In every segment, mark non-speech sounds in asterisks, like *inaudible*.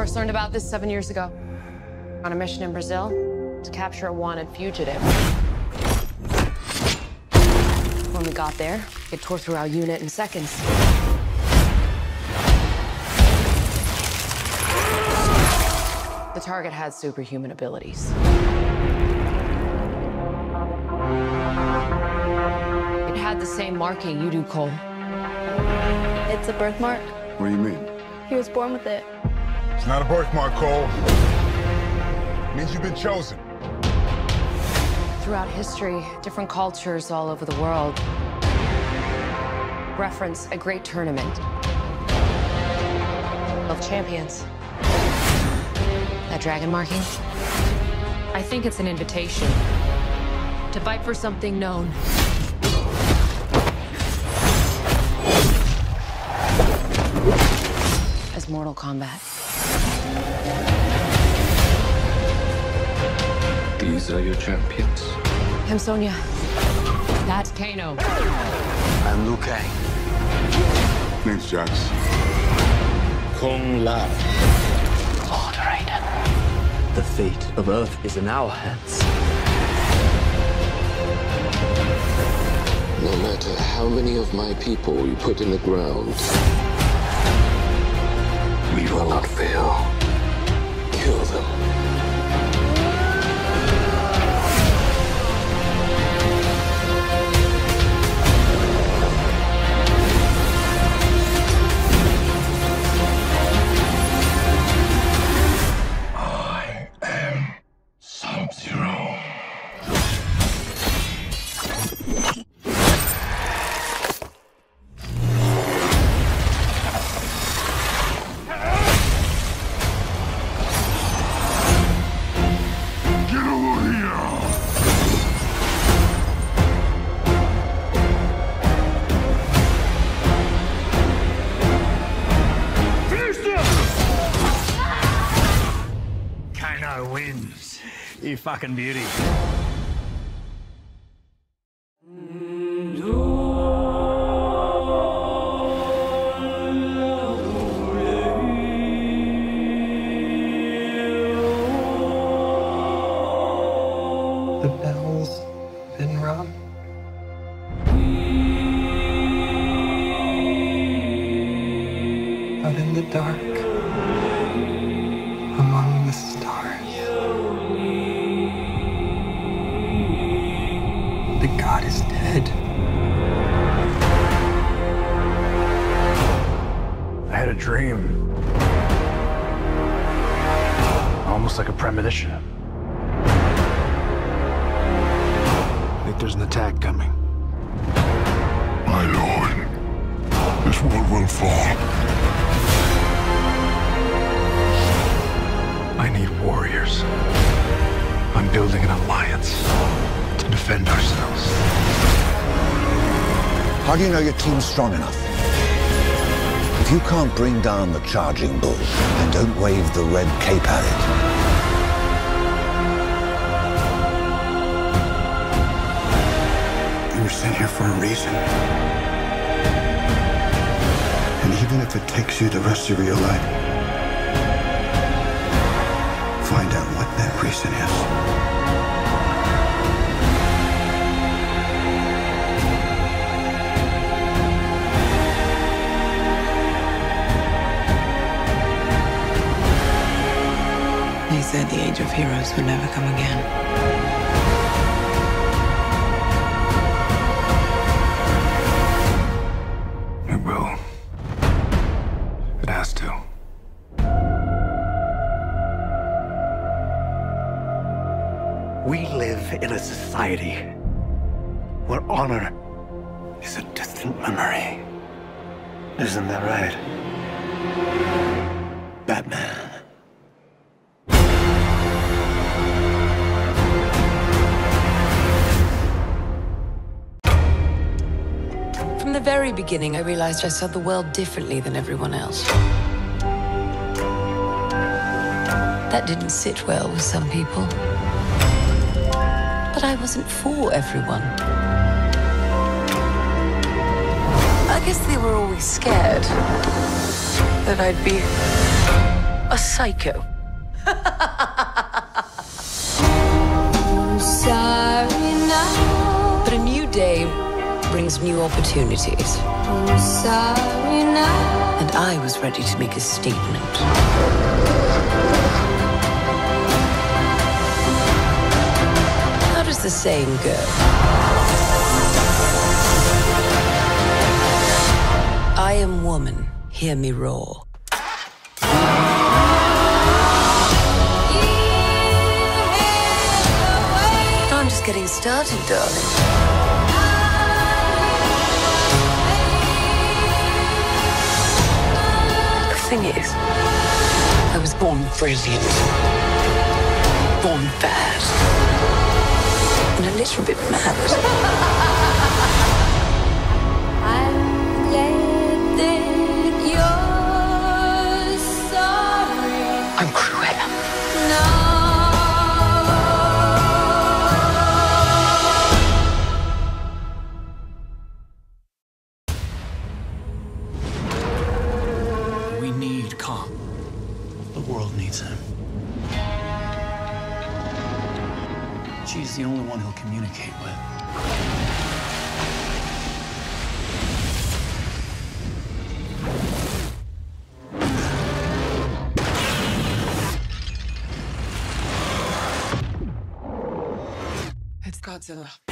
First learned about this seven years ago. On a mission in Brazil to capture a wanted fugitive. When we got there, it tore through our unit in seconds. The target had superhuman abilities. It had the same marking you do, Cole. It's a birthmark. What do you mean? He was born with it. It's not a birthmark, Cole. It means you've been chosen. Throughout history, different cultures all over the world reference a great tournament of champions. That dragon marking? I think it's an invitation to fight for something known. As Mortal Kombat. These are your champions. I'm Sonya. That's Kano. I'm Liu Kang. Name's Jax. Kung Lao. Lord Raiden. The fate of Earth is in our hands. No matter how many of my people you put in the ground, we will not fail. Kill them. Fucking beauty. This world will fall. I need warriors. I'm building an alliance to defend ourselves. How do you know your team's strong enough? If you can't bring down the charging bull, then don't wave the red cape at it. You were sent here for a reason. Even if it takes you the rest of your life, find out what that reason is. They said the age of heroes would never come again. Society where honor is a distant memory. Isn't that right? Batman. From the very beginning, I realized I saw the world differently than everyone else. That didn't sit well with some people. But I wasn't for everyone. I guess they were always scared that I'd be a psycho. *laughs* But a new day brings new opportunities. And I was ready to make a statement. The same go? I am woman, hear me roar. I'm just getting started, darling. The thing is, I was born brilliant, born bad, and a little bit mad. Communicate with. It's Godzilla.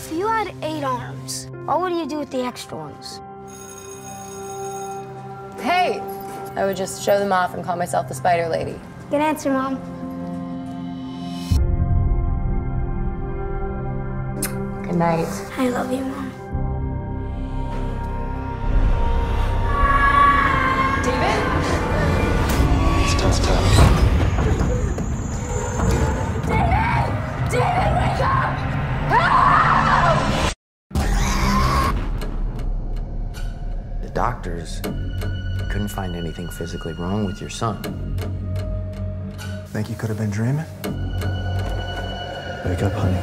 If you had eight arms, what would you do with the extra ones? Hey! I would just show them off and call myself the Spider Lady. Good answer, Mom. Good night. I love you, Mom. David? It's tough time. The doctors couldn't find anything physically wrong with your son. Think you could have been dreaming? Wake up, honey.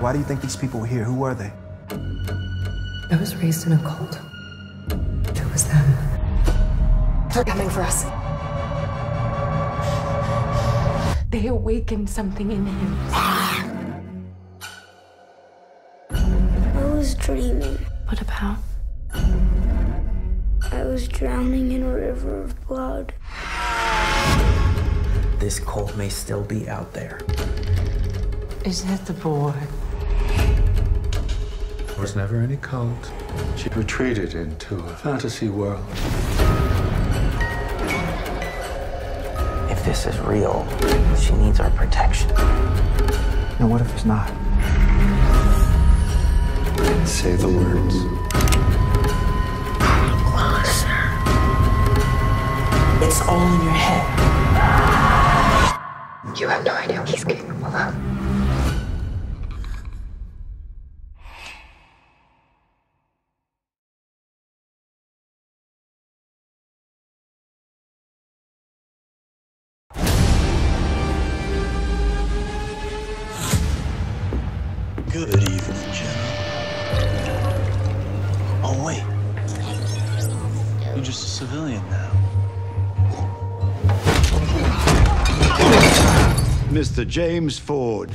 Why do you think these people were here? Who were they? I was raised in a cult. It was them. They're coming for us. They awakened something in him. Still be out there. Is that the boy? There was never any cult. She retreated into a fantasy world. If this is real, she needs our protection. And what if it's not? Say the words. It's all in your head. You have no idea what he's capable of. Good Mr. James Ford.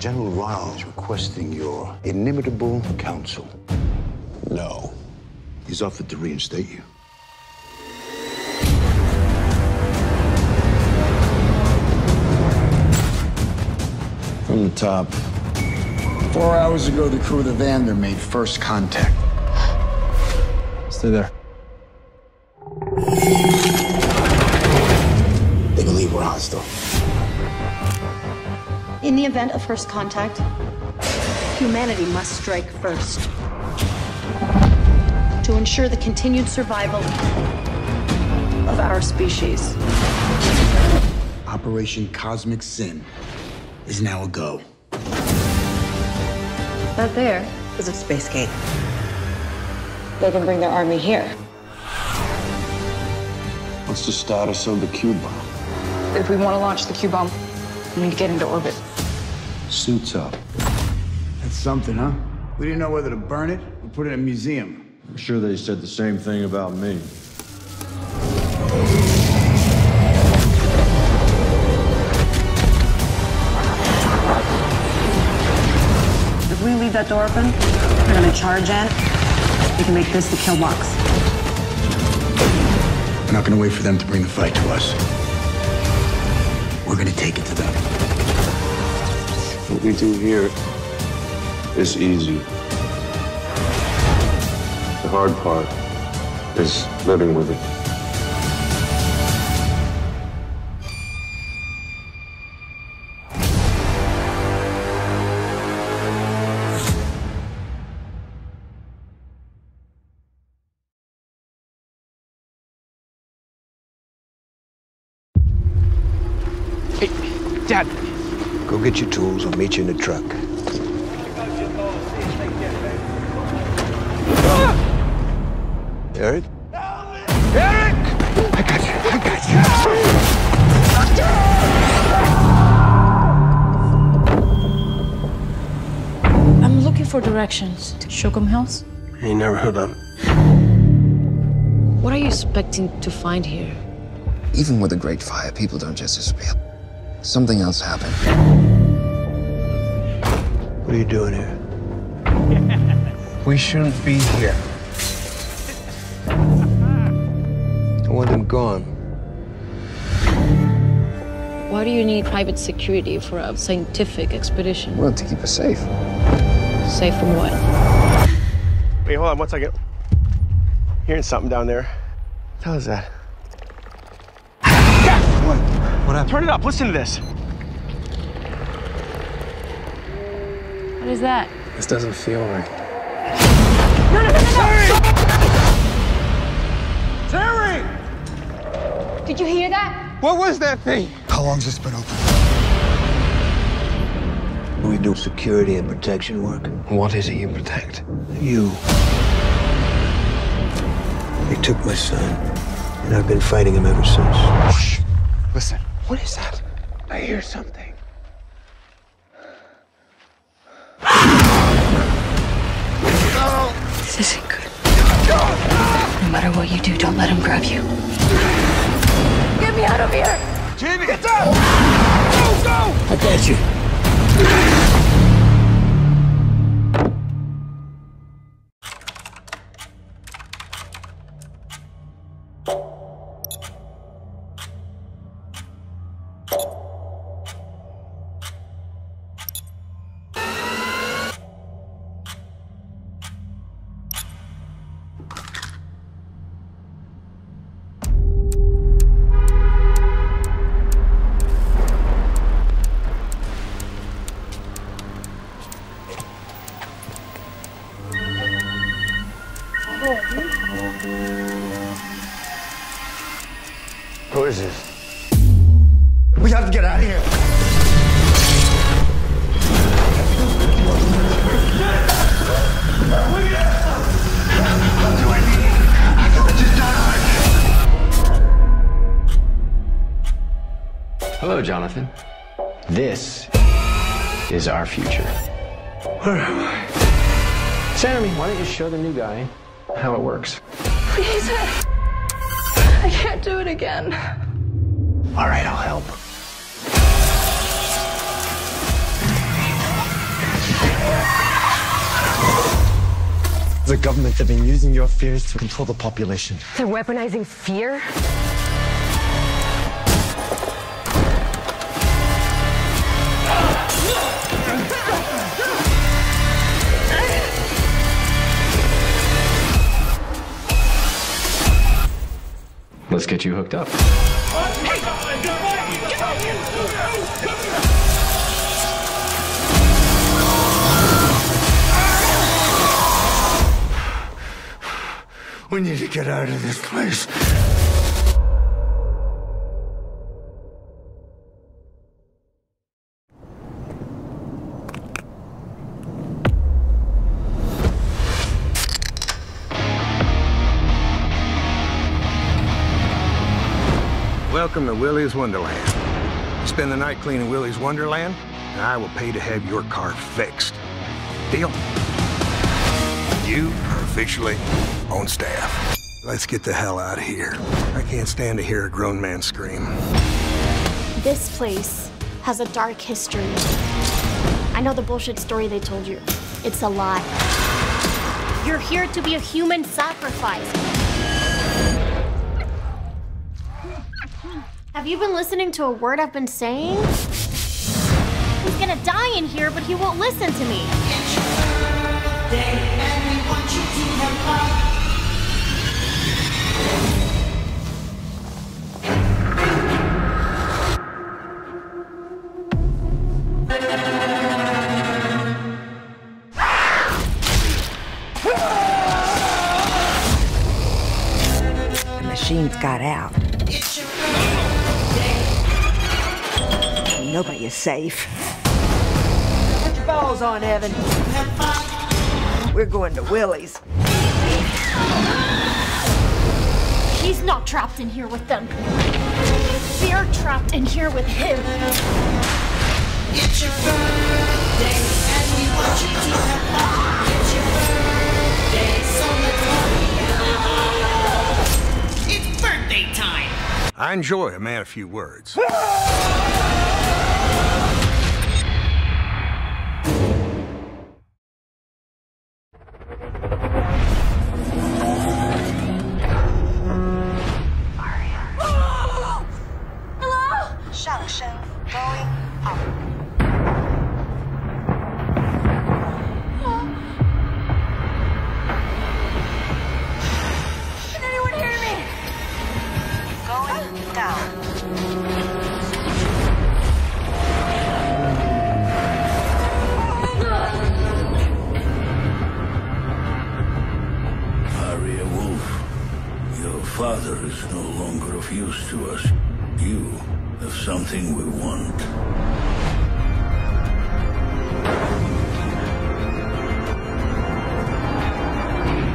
General Rao is requesting your inimitable counsel. No. He's offered to reinstate you. From the top. Four hours ago, the crew of the Vander made first contact. Stay there. They believe we're hostile. In the event of first contact, Humanity must strike first. To ensure the continued survival of our species. Operation Cosmic Sin is now a go. That there is a space gate. They can bring their army here. What's the status of the Q bomb? If we want to launch the Q bomb, we need to get into orbit. Suits up. That's something, huh? We didn't know whether to burn it or put it in a museum. I'm sure they said the same thing about me. If we leave that door open, they're gonna charge in. We can make this the kill box. We're not gonna wait for them to bring the fight to us. We're gonna take it to them. What we do here is easy. The hard part is living with it. Get your tools. I'll meet you in the truck. Eric? Eric! I got you. I got you. I'm looking for directions to Shokum House. you. Never heard of it. What are you expecting to find here? Even with a great fire, people don't just disappear. Something else happened. What are you doing here? *laughs* We shouldn't be here. I want them gone. Why do you need private security for a scientific expedition? Well, to keep us safe. Safe from what? Wait, hold on one second. Hearing something down there. What the hell is that? What? What happened? Turn it up. Listen to this. What is that? This doesn't feel right. No, no, no, no, Terry! Did you hear that? What was that thing? How long's this been open? We do security and protection work. What is it you protect? You. They took my son, and I've been fighting him ever since. Shh. Listen. What is that? I hear something. This isn't good. No matter what you do, don't let him grab you. Get me out of here! Jamie, get down! Go, go! I got you. Is our future. Where am I? Jeremy, why don't you show the new guy how it works? Please. I can't do it again. All right, I'll help. The government have been using your fears to control the population. They're weaponizing fear? Let's get you hooked up. We need to get out of this place. Willy's Wonderland. Spend the night cleaning Willy's Wonderland, and I will pay to have your car fixed. Deal? You are officially on staff. Let's get the hell out of here. I can't stand to hear a grown man scream. This place has a dark history. I know the bullshit story they told you. It's a lie. You're here to be a human sacrifice. Have you been listening to a word I've been saying? He's gonna die in here, but he won't listen to me. The machines got out. Nobody is safe. Put your balls on, Evan. We're going to Willy's. He's not trapped in here with them. We're trapped in here with him. It's your birthday, and we want you to have fun. It's your birthday, so let's I enjoy a man of few words. *laughs* something we want.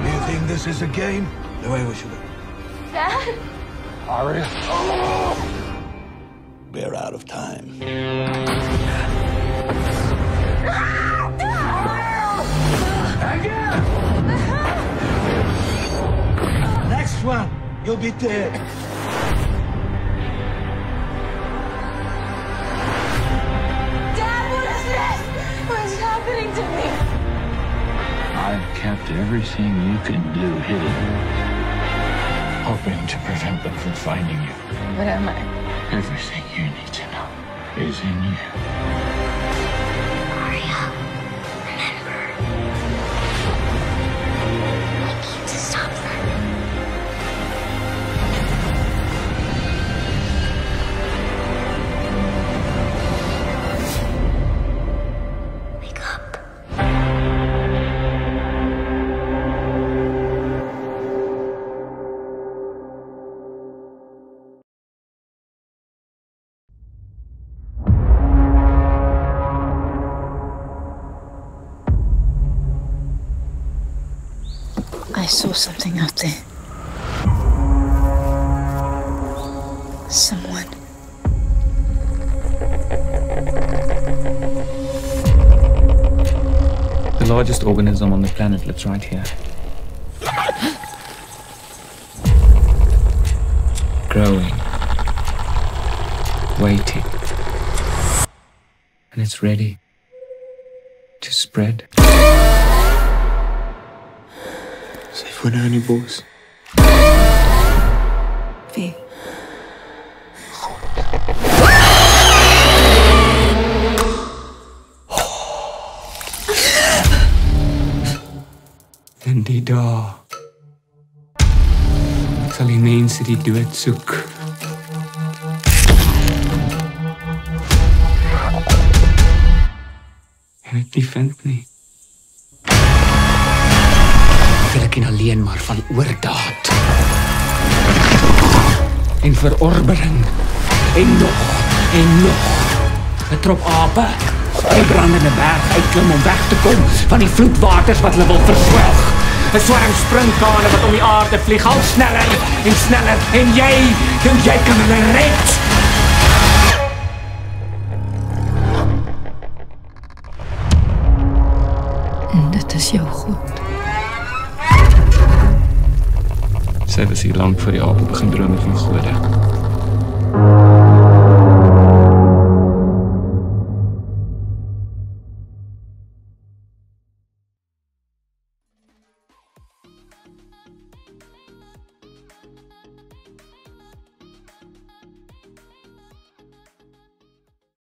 You think this is a game? The way we should. Dad? Aria? We're out of time. Next one, you'll be dead. Everything you can do hidden, hoping to prevent them from finding you. What am I? Everything you need to know is in you. I saw something out there. Someone. The largest organism on the planet lives right here. Growing. Waiting. And it's ready to spread. For now, any boys? V. Hindi da. Sal die mense die dood soek. En dit nie vind nie. Miskien alleen maar van oordaat. En verorbering. En nog en nog. 'n Trop ape. Die brandende berg uitklim om weg te kom van die vloedwaters wat hulle wil verswelg. 'n Swarm springkane wat om die aarde vlieg al sneller en sneller en jy, dink jy kan hulle red? En dit is jou goed. Sy was hier lank voor die ape begin drome van gode.